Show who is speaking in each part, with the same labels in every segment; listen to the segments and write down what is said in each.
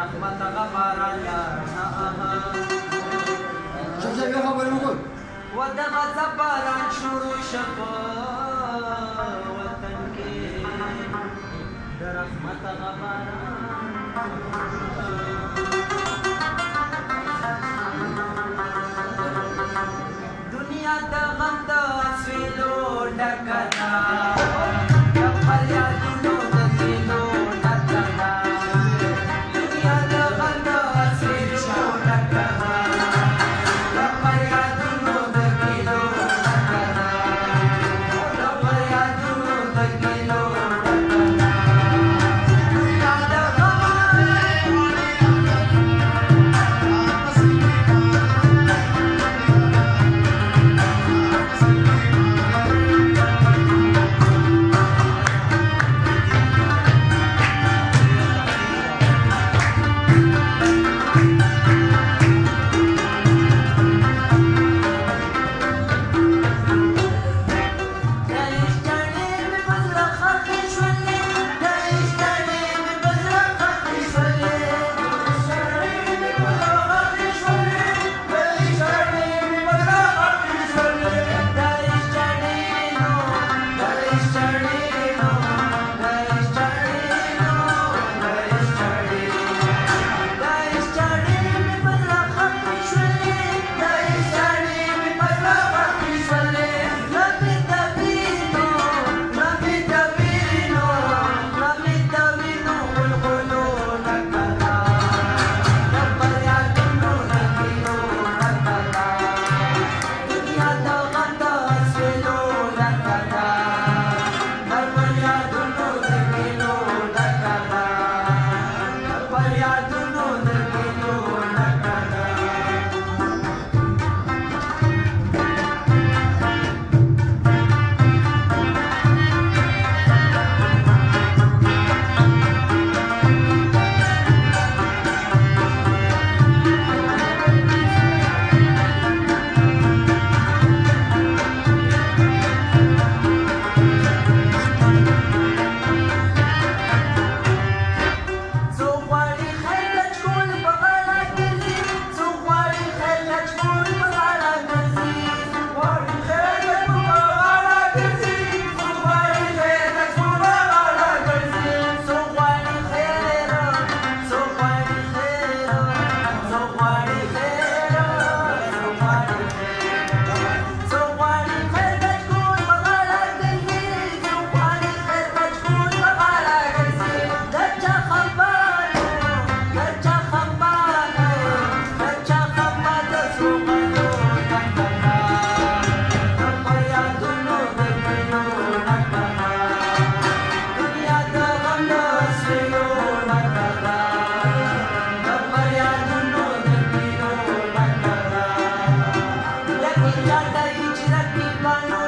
Speaker 1: رحمت غفر لنا شوف شوف خبر وقول ودغ زبر شروع شفا وطن کې رحمت غفر دنیا د غم د سویلو ډکه that people know.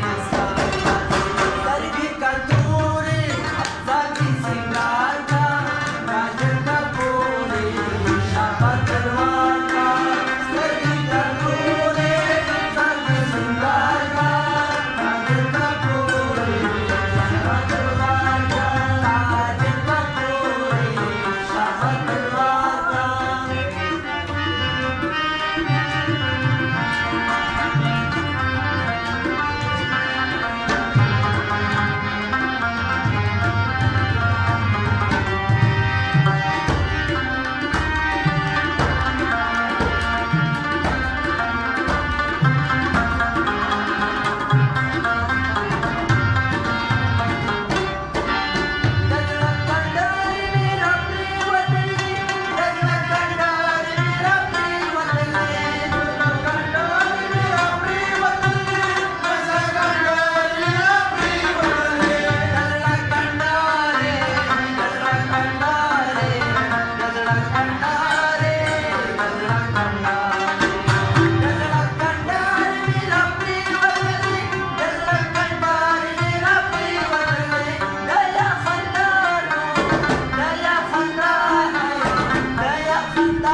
Speaker 1: house.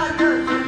Speaker 1: Tigers.